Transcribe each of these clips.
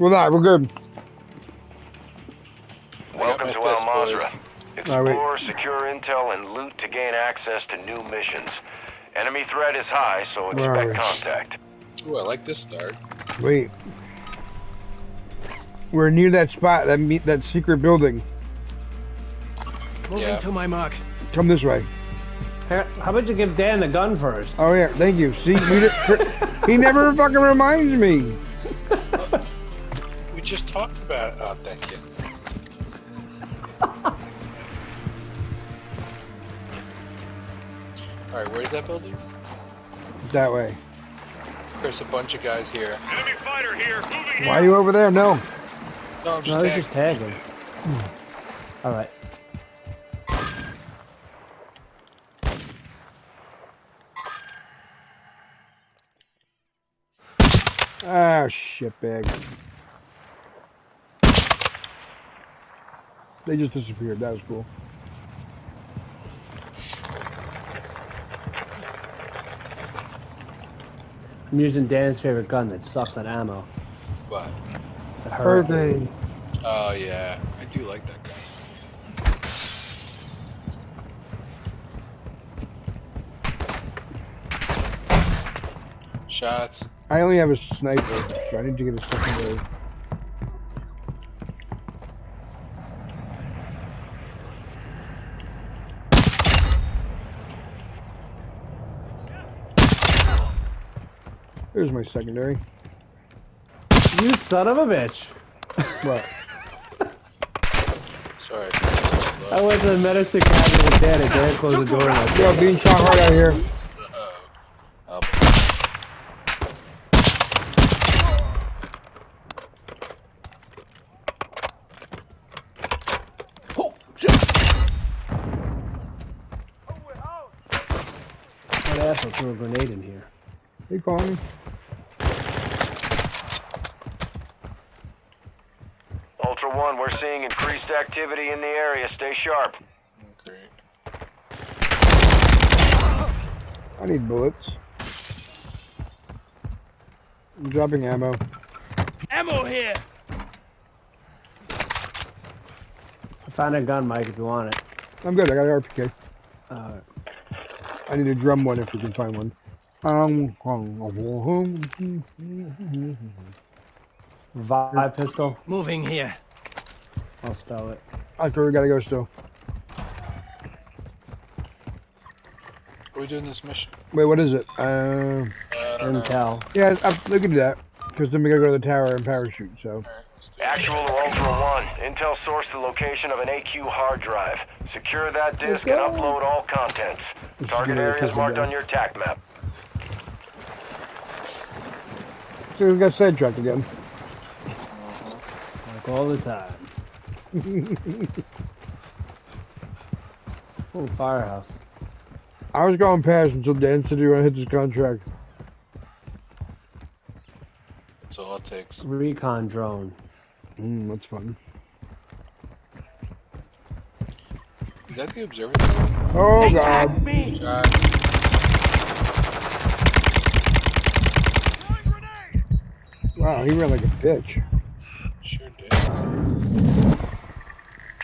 We're not. We're good. Welcome my to fist, Al boys. Mazrah. All right. Explore, secure intel, and loot to gain access to new missions. Enemy threat is high, so expect we? contact. Ooh, I like this start. Wait. We're near that spot. That meet that secret building. Moving Yeah. to my mark. Come this way. How about you give Dan the gun first? Oh yeah. Thank you. See, you did, he never fucking reminds me. We just talked about. Oh, thank you. All right, where's that building? That way. There's a bunch of guys here. Enemy fighter here. Moving Why are you over there? No. No, I'm just No, he's tagging. just tagging. All right. Ah, shitbag. They just disappeared. That was cool. I'm using Dan's favorite gun that sucks on ammo. What? The Hurricane. Hurricane. Oh yeah, I do like that guy. Shots. I only have a sniper, so I need to get a secondary. There's my secondary. You son of a bitch. What? Sorry. I went to the medicine cabinet with Dan and Dan closed the door and I Yo, being shot hard out here. Oh. Oh, shit. What asshole threw a grenade in here? They call me. Ultra One, we're seeing increased activity in the area. Stay sharp. Great. I need bullets. I'm dropping ammo. Ammo here. I found a gun, Mike, if you want it. I'm good. I got an RPK. Uh, I need a drum one if we can find one. Um, revive pistol. Moving here. I'll stow it. okay, we gotta go still. Are we doing this mission? Wait, what is it? Uh, I don't know. Intel. yeah, I, we can do that. Because then we gotta go to the tower and parachute, so. Alright, let's do it. Actual to Ultra One, Intel sourced the location of an AQ hard drive. Secure that disk and upload all contents. This Target gonna be a areas marked gun. on your TAC map. So we got sidetracked again. Like all the time. oh, firehouse. I was going past until Dan said he want to hit this contract. That's all it takes. Recon drone. Mm, that's fun. Is that the observatory? Oh They god. me. Wow, he ran like a bitch. Sure did.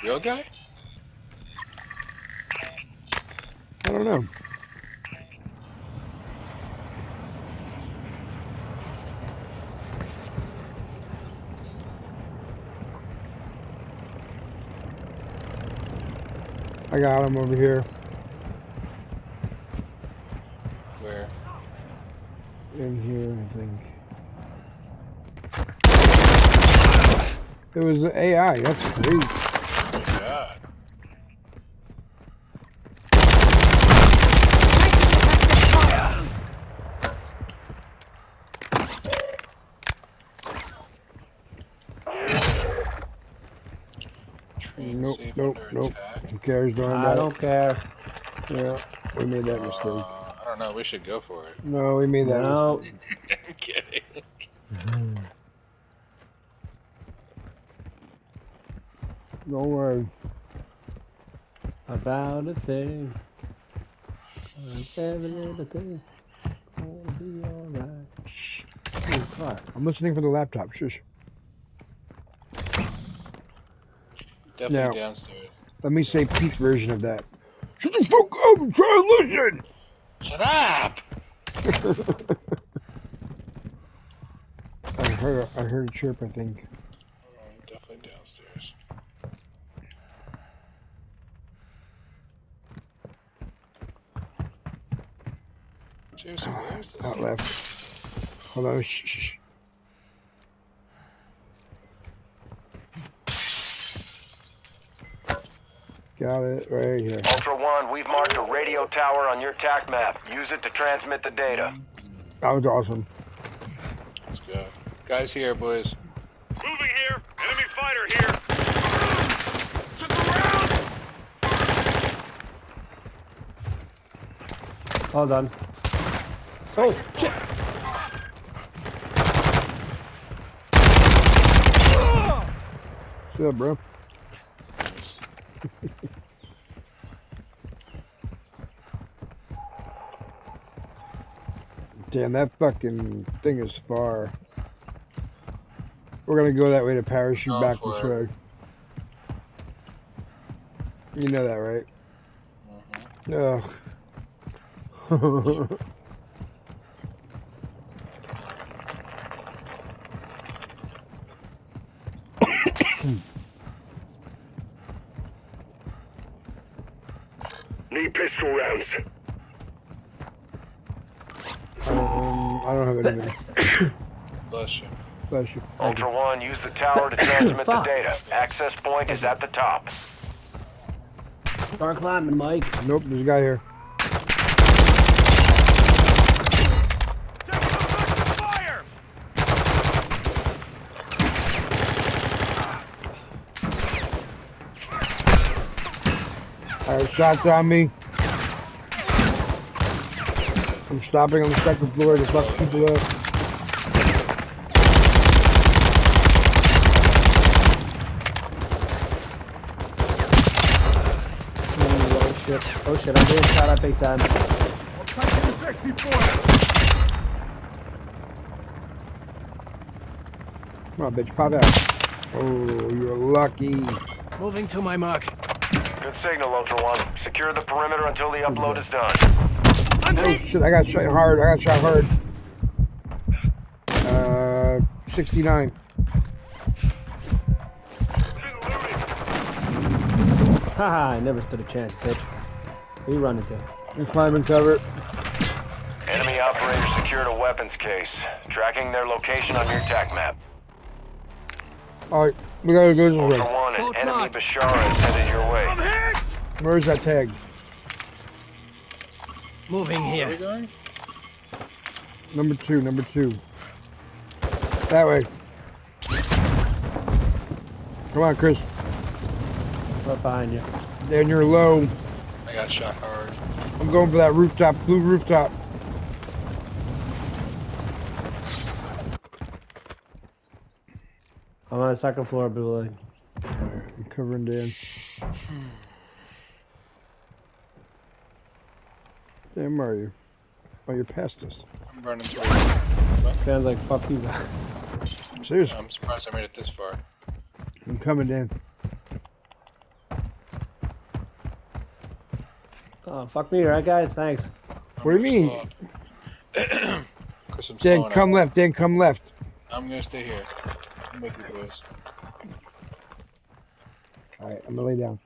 Real guy? I don't know. I got him over here. Where? In here, I think. It was the AI. That's great. Oh my god. Train Nope, nope, nope. attack. Who cares? Don't I that. don't care. Yeah, we made that Uh, mistake. I don't know. We should go for it. No, we made that. No. I'm kidding. mistake. Don't worry. About a thing. Like every little thing. Gonna be alright. I'm listening for the laptop. Shush. Definitely Yeah. downstairs. Let me say Pete's version of that. Shut the fuck up and try and listen! Shut up! I heard, I heard a chirp, I think. Definitely downstairs. Seriously, where is this? Out left. Hold on, shh, shh, Got it right here. Ultra One, we've marked a radio tower on your TAC map. Use it to transmit the data. That was awesome. Let's go. Guys here, boys. Moving here. Enemy fighter here. To the ground. All done. Oh, shit! What's up, bro? Damn, that fucking thing is far. We're gonna go that way to parachute Go back this it. way. You know that, right? Mhm. Ugh. Need pistol rounds. I don't have anything. Bless you. Bless you. Ultra One, use the tower to transmit the data. Access point is at the top. Start climbing, Mike. Nope, there's a guy here. Fire. Shots on me. I'm stopping on the second floor to fuck people up. Oh shit. Oh shit, I'm being shot at big time. Come on, bitch, pop out. Oh, you're lucky. Moving to my mark. Good signal, Ultra One. Secure the perimeter until the upload is done. I'm Oh shit, I got shot hard. I got shot hard. Uh, 69. Haha, I never stood a chance, bitch. Who you running to? I'm climbing cover. Enemy operator secured a weapons case. Tracking their location on your TAC map. Alright, we gotta go this Ultra way. One, an enemy knocked. Bashara is headed your way. I'm hit. Where's that tag? Moving Where are here. Number two, number two. That way. Come on, Chris. Right behind you. Dan, you're low. I got shot hard. I'm going for that rooftop, blue rooftop. I'm on the second floor, building. I'm covering Dan. Hmm. Damn, where are you? Oh, you're past us. I'm running through. Sounds like fuck you guys. Seriously, I'm surprised I made it this far. I'm coming, Dan. Oh, fuck me, right, guys? Thanks. What do you mean? mean? I'm Dan, come up. left. Dan, come left. I'm gonna stay here. I'm with you boys. All right, I'm gonna lay down.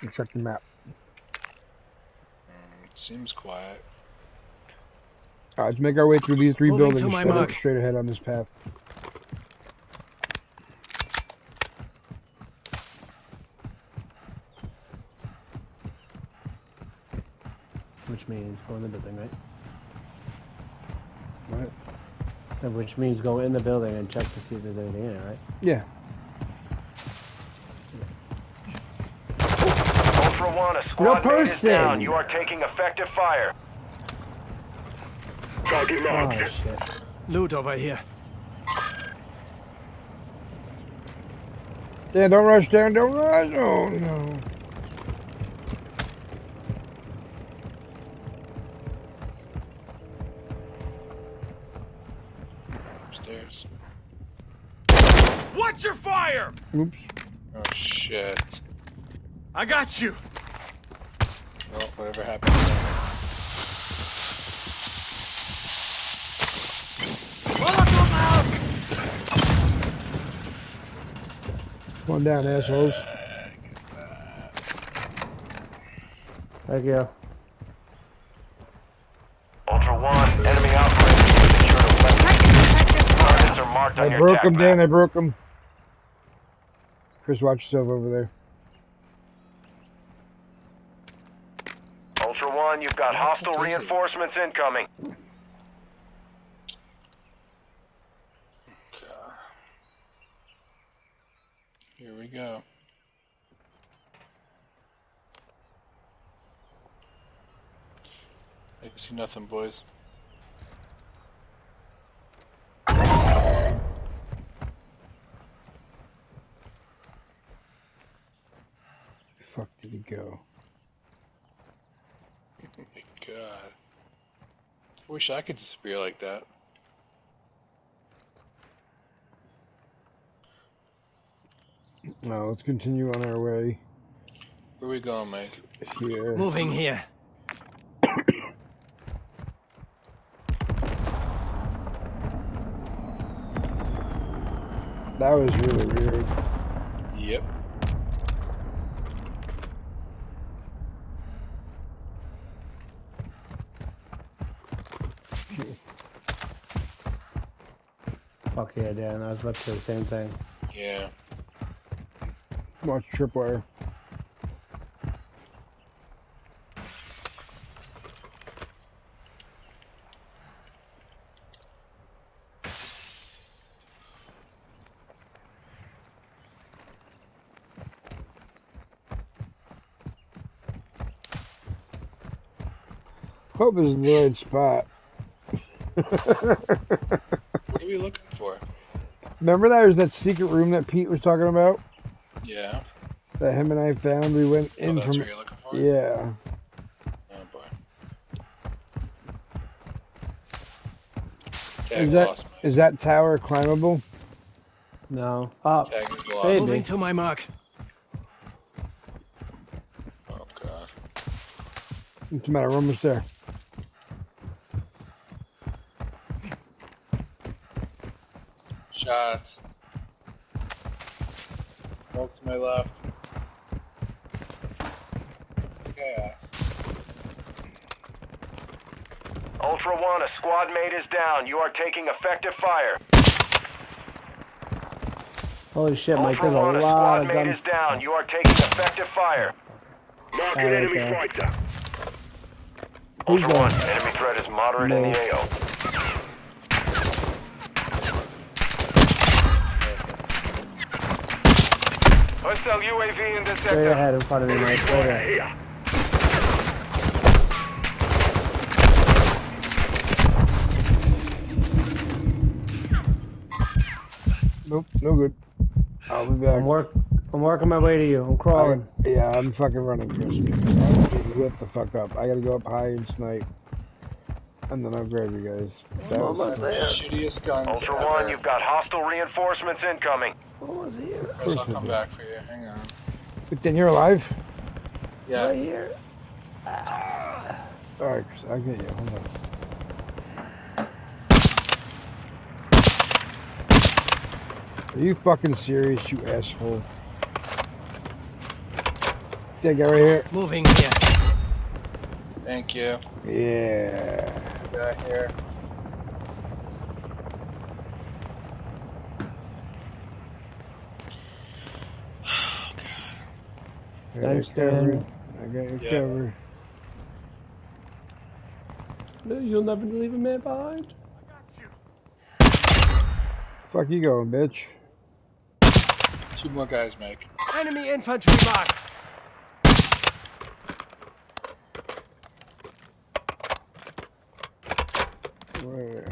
And check the map. It seems quiet. All right, let's make our way through these three Moving to buildings my straight, mark. straight ahead on this path. Which means go in the building, right? Right? Which means go in the building and check to see if there's anything in it, right? Yeah. Ultra One, a squad mate is person. down. You are taking effective fire. Target Oh shit. Loot over here. Dan, don't rush down. Don't rush. Oh no. Upstairs. Watch your fire! Oops. Oh shit. I got you. Well, whatever happened. to that. Come on down, assholes. Thank you. Ultra One, enemy operators secured a weapon. Targets are marked on I your broke attack him, Dan. I broke him. Chris, watch yourself over there. Ultra One, you've got hostile reinforcements incoming. Okay. Here we go. I see nothing, boys. Fuck did he go? Oh my god. I wish I could disappear like that. Now let's continue on our way Where we going, Mike? here. Moving here. That was really weird. Yep. Fuck yeah, Dan. I was about to say the same thing. Yeah. Watch tripwire. Hope this is the right spot. What are we looking for? Remember that was that secret room that Pete was talking about? Yeah. That him and I found. We went Oh, in that's from. what you're looking for? Yeah. Oh boy. Tag Is that lost, is that tower climbable? No. Oh, Tag is lost. Maybe. Moving to my mark. Oh god. What's the matter? We're almost there. Shots. Smoke to my left. Chaos. Ultra One, a squad mate is down. You are taking effective fire. holy shit, Mike. There's One, a a lot squad of mate guns. is down. You are taking effective fire. Mark an enemy Okay. fighter. Who's Ultra One, enemy threat is moderate in the AO. Hostile UAV in this Straight ahead in front of me, Mike. Right there. Nope, no good. I'll be back. I'm work. I'm working my way to you. I'm crawling. I- yeah, I'm fucking running, Chris. I need to whip the fuck up. I gotta go up high and snipe. And then I'll grab you guys. That was, Shittiest guns Ultra ever. One, you've got hostile reinforcements incoming. Almost here. Chris, I'll come back for you. Hang on. but then you're alive? Yeah. Right here. Ah. Alright, Chris, I'll get you. Hold on. Are you fucking serious, you asshole? That guy right here? Moving here. Thank you. Yeah. Back here. I got Thanks, you Dan. covered. I got you Yeah. covered. No, You'll never leave a man behind. I got you. Fuck you going, bitch. Two more guys, Mike. Enemy infantry marked. Where are you?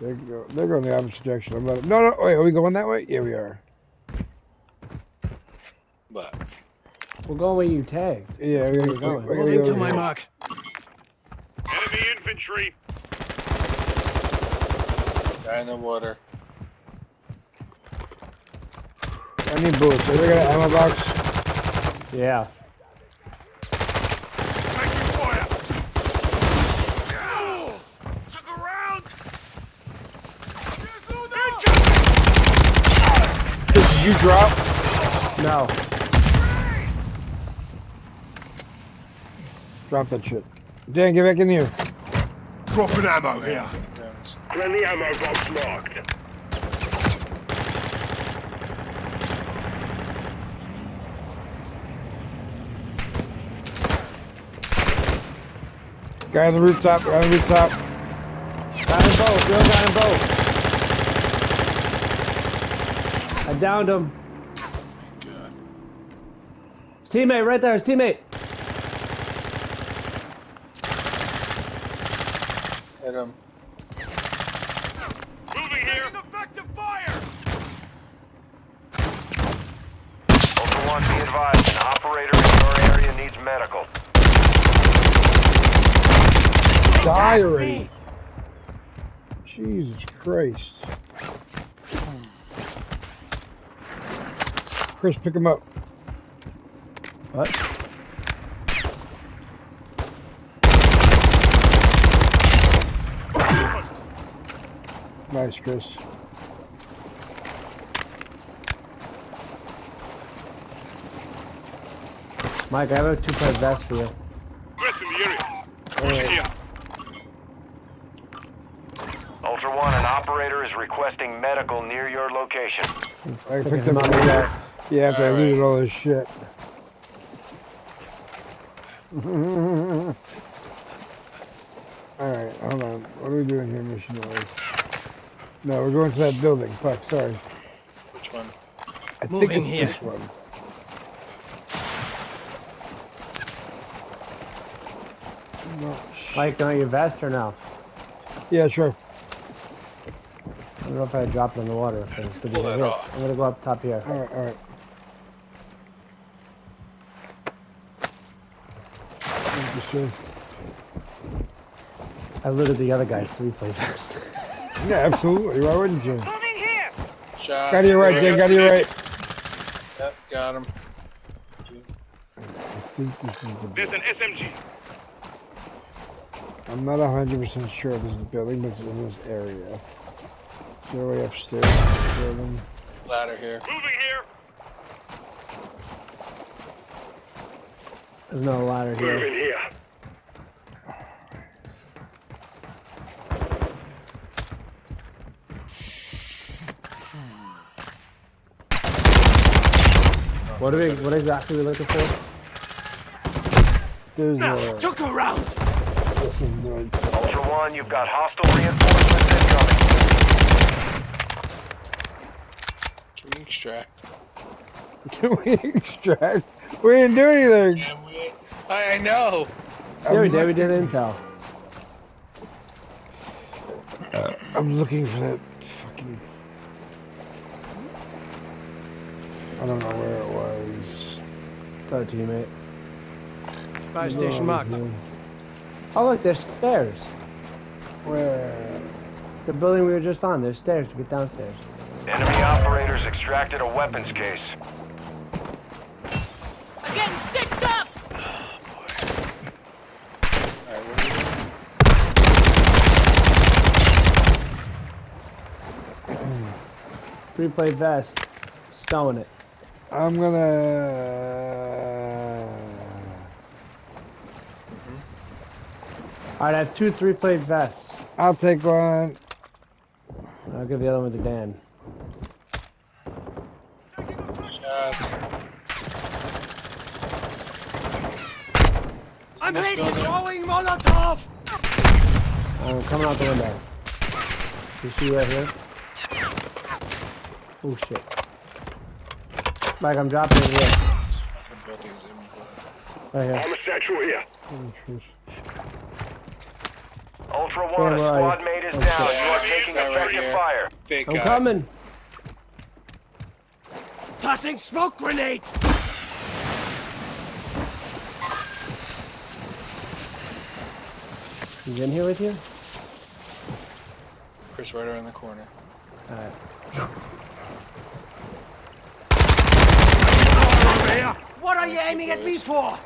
They go, they're going the opposite direction. I'm not, no, no, wait, are we going that way? Yeah, we are. But We'll go where you tagged. Yeah, we're, going. We're Moving to my here. mark. Enemy infantry. Guy in the water. I need bullets. Are they got an ammo box? Yeah. You drop? No. Drop that shit. Dan, get back in here. Dropping ammo here. Rounds. Friendly ammo box marked. Guy on the rooftop. Guy on the rooftop. Got him both. Bill got him both. I downed him. God. His teammate right there. His teammate. Hit him. Moving here. Effective fire! Ultra One, be advised, an operator in your area needs medical. Die already. Jesus Christ. Chris, pick him up. What? Nice, Chris. Mike, I have a two-part vest for you. Chris in the area. Pushing here. Ultra One, an operator is requesting medical near your location. I Pick picked him up up. the Yeah, after I Alright. looted all this shit. Alright, hold on. What are we doing here, mission wise? No, we're going to that building. Fuck, sorry. Which one? I Moving think it's here. this one. No, Mike, don't you vest or no? yeah, sure. I don't know if I dropped it in the water. If it's good to Pull get that hit. off. I'm gonna go up top here. Alright, alright. Thank you, sir. I looted the other guy's three-plate vest. Yeah, absolutely. Why wouldn't you? Shot. Got to your right, Dan. Got to your right. Yep, got him. I think this is the There's an SMG. I'm not hundred percent sure this is the building, but it's in this area. Is there a way upstairs the building? Ladder here. Moving here. There's no ladder here. here. What are we? What exactly are we looking for? There's Now, a. took her out! This is noise. Ultra One, you've got hostile reinforcements incoming. Can we extract? Can we extract? We didn't do anything. Can we? I, I know. Yeah, we did. We did intel. Uh, I'm looking for that fucking. I don't know where it was. Sorry, teammate. Fire station marked. Oh look, there's stairs. Where? The building we were just on. There's stairs to get downstairs. Enemy operators extracted a weapons case. I'm getting stitched up! Alright, what are? Three-plate vest. Stowing it. I'm gonna. Uh, All right, I have two three-plate vests. I'll take one. I'll give the other one to Dan. I'm hit! Throwing Molotov! I'm coming out the window. You see right here? Oh shit. Mike, I'm dropping it here. This fucking building's in blood. Right here. a satchel here. Oh, Ultra One, a squad mate is Oh, down. shit. You are taking Guy right effective here. fire. Fake I'm guy. coming. Tossing smoke grenade! He's in here with you? Chris right around the corner. Alright. Here! What are you aiming at me for?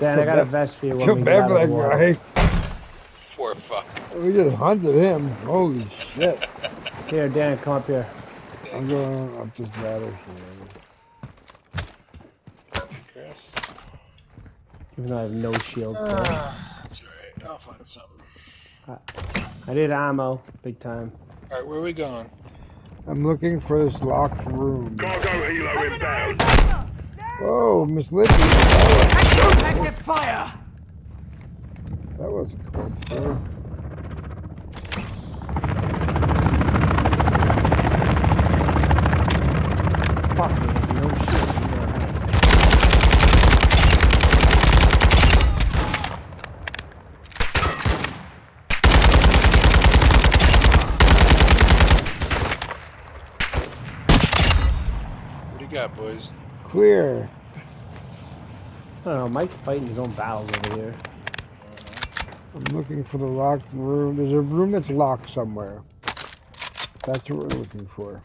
Dan, I got a vest for you when we Come get back out for of that the guy. For fuck. We just hunted him. Holy shit. Here, Dan, come up here. I'm going up this ladder. Chris. Even though I have no shields. still. Ah, that's alright. I'll find something. I did ammo, big time. Alright, where are we going? I'm looking for this locked room. Cargo helo inbound. Whoa, Miss Libby. That Active fire! was, that was a cool sir. Fuck me, I have no shields. You know that. What do you got, boys? Clear. I don't know, Mike's fighting his own battles over here. I'm looking for the locked room. There's a room that's locked somewhere. That's what we're looking for.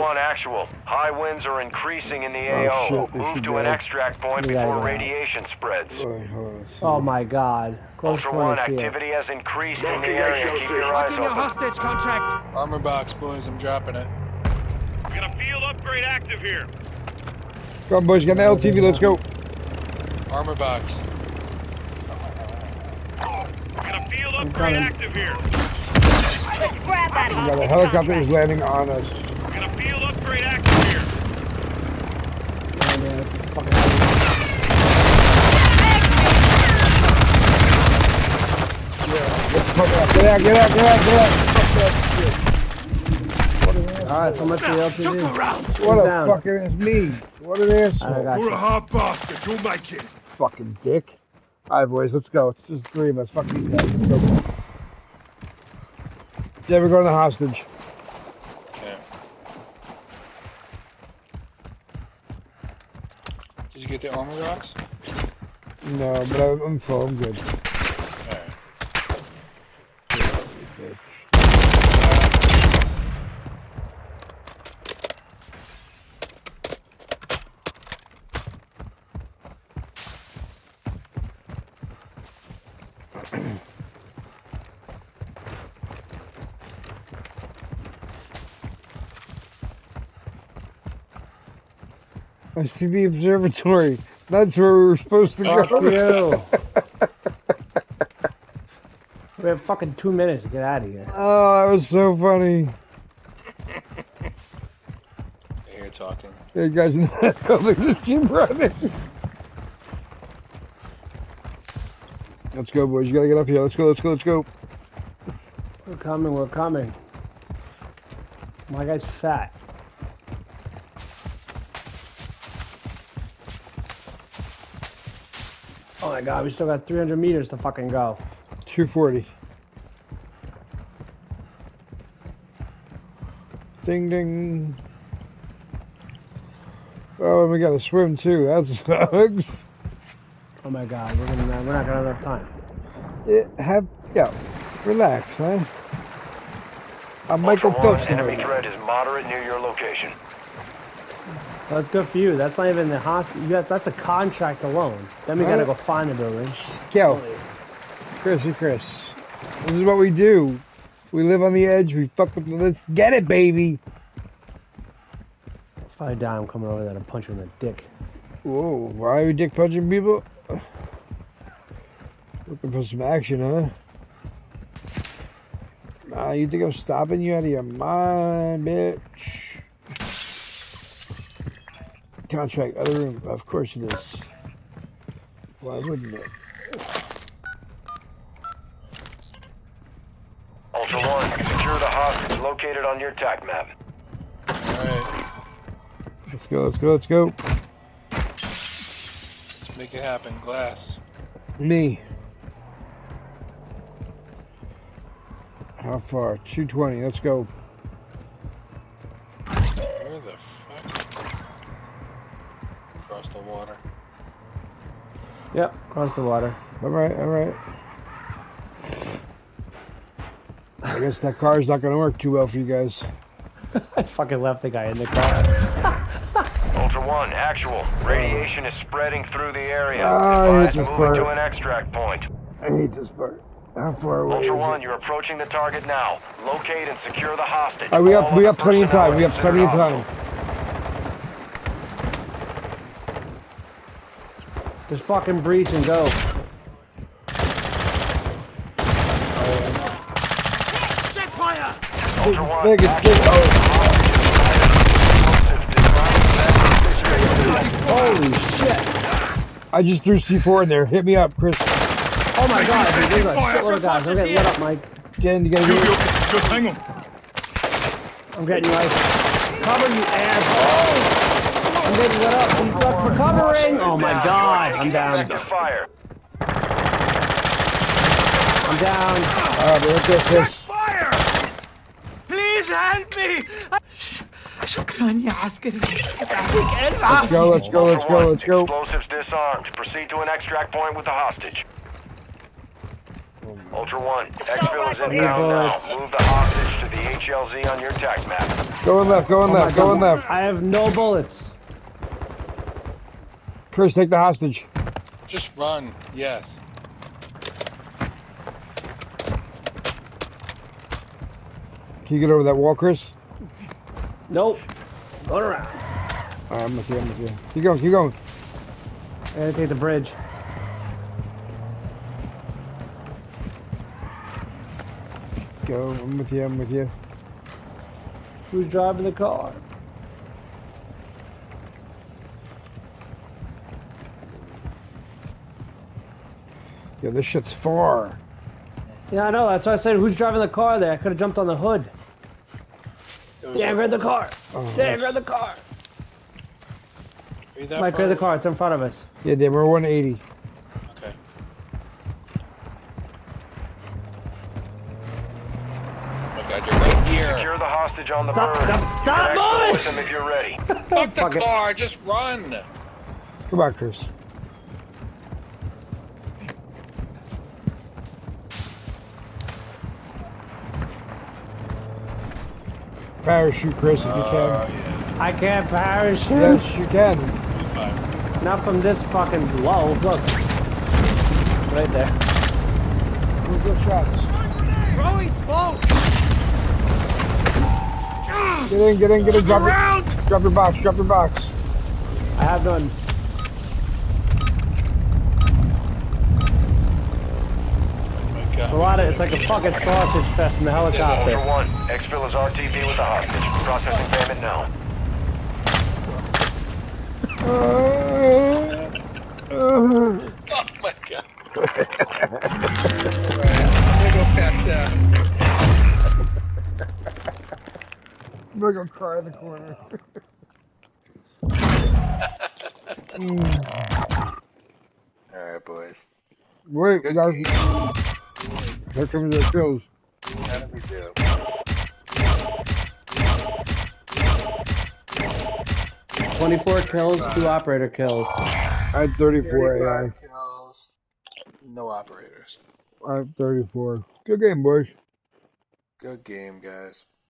Ultra One actual. High winds are increasing in the Oh, AO. shit, Move should to an go. extract point We gotta before go. radiation spreads. Wait, hold on, let's see. Oh my god. Close Ultra One one is activity has increased in the Marking area. HLZ. Keep your eyes Locking your open. hostage contract! Armor box, boys. I'm dropping it. We got a field upgrade active here. Come on, boys, get an LTV. Let's go. Armor box. Got a field upgrade coming. active here. Grab that We got a helicopter contract. is landing on us. Got a field upgrade active here. Oh, man, fucking Fuck out, Get out, get out, get out, get out. Fuck that shit. Alright, so much for the Took LTV. What a down. fucking is me. What an I asshole. got you. hard bastard. You'll make it. Fucking dick. Alright, boys, let's go. It's just three of us. Fuck these guys. Let's go. Never going to hostage. Okay. Did you get the armor box? No, but I'm full. I'm good. I see the observatory. That's where we were supposed to Fuck go. you. we have fucking two minutes to get out of here. Oh, that was so funny. I hear talking. Hey guys in the building just keep running. Let's go, boys. You gotta get up here. Let's go, let's go, let's go. We're coming, we're coming. My guy's fat. Oh my god, we still got 300 meters to fucking go. 240. Ding ding. Oh, and we gotta swim too. That sucks. Oh my god, we're, gonna, we're not gonna have enough time. Yeah, have, yeah, relax, huh? I'm Michael Ultra One, Phelps. enemy tonight. threat is moderate near your location. That's good for you. That's not even the hospital. You got, that's a contract alone. Then we gotta Right. go find the building. Go. Chrissy Chris. This is what we do. We live on the edge. We fuck with the. Let's get it, baby. If I die, I'm coming over there to punch you in the dick. Whoa, why are we dick punching people? Looking for some action, huh? Nah, you think I'm stopping you out of your mind, bitch? Contract, other room. Of course it is. Why wouldn't it? Ultra One, secure the hostage located on your TAC map. Alright. Let's go, let's go, let's go. Let's make it happen. Glass. Me. How far? 220, let's go. Where the fuck? Across the water. Yep, across the water. Alright, alright. I guess that car's not gonna work too well for you guys. I fucking left the guy in the car. Ultra One, actual. Radiation is spreading through the area. Ah, I hate Advise this moving to an extract point. I hate this part. How far away Ultra is One, it? you're approaching the target now. Locate and secure the hostage. Alright, we All have we have plenty of time. We have plenty of hostile. time. Just fucking breach and go. Check fire! Ultra One, Big, it's big. Oh, Holy shit! I just threw C4 in there. Hit me up, Chris. Oh my god, dude, there's a shitload of guys. I'm getting lit up, Mike. Jen, you gotta Yo, get yo, just hang on. I'm getting you ice. Cover you asshole! I'm getting lit up. He's up for covering! Oh my god, I'm down. Effective fire. I'm down. Alright, right there, Chris. Fire! Please help me! شكرا يا عسكري يعطيك ألف Let's go, عافية let's go, let's Ultra go, One, let's go. Explosives disarmed. Proceed to an extract point with the hostage. Ultra One, exfil is inbound now. Move the hostage to the HLZ on your tac map. Going left, going Oh my left, going God. left. I have no bullets. Chris, take the hostage. Just run. Yes. Can you get over that wall, Chris? Nope. Going around. Alright, I'm with you, I'm with you. Keep going, keep going. I gotta take the bridge. Go, I'm with you, I'm with you. Who's driving the car? Yeah, this shit's far. Yeah, I know. That's why I said, who's driving the car there? I could have jumped on the hood. Yeah, grab the car. Oh, Yeah, that's- grab the car. Are you that Mike, grab the car. It's in front of us. Yeah, they were 180. Okay. Oh my god, you're right here. Secure the hostage on the Stop, bird. stop, You stop moving! with them if you're ready. Fuck the Fuck it. car, just run! Come on, Chris. Parachute, Chris, if you Oh, can. yeah. I can't parachute. Yes, you can. Fine. Not from this fucking low. Look. Right there. Good shots. Throwing smoke! Get in, get in, get in. Drop your, drop your box, drop your box. I have none. Oh my god. A lot of it's like a fucking sausage fest in the helicopter. helicopter. One, exfil is RTB with the hostage. Processing payment now. Uh, uh, Oh my god. Alright, I'm gonna go pass out. I'm gonna go cry in the corner. Alright, boys. Wait, Good guys. Game. Here comes the kills. How did we do? Twenty-four kills, two operator kills. I had 34 AI. kills. No operators. I have 34. Good game, boys. Good game, guys.